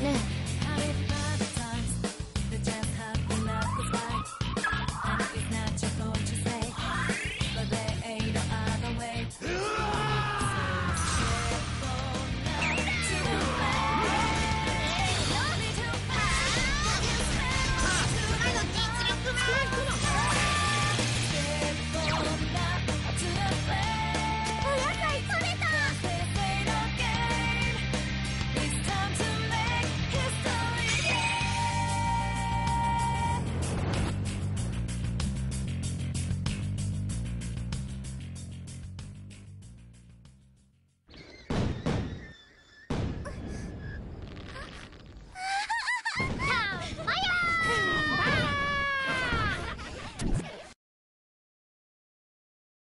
那。